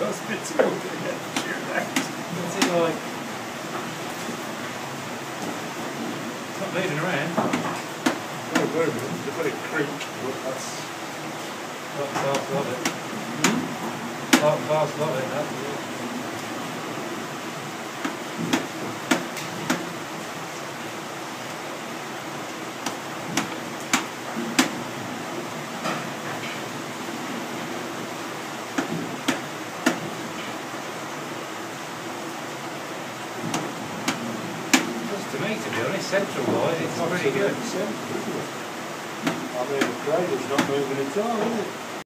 last bits of tune out. What's it like? It's not moving around. No movement, they've got it creak, but that's... Lot fast love it. Fast love it, that's it. To me, to be honest, central wise, it's pretty good. I mean, the cradle's not moving at all, is it?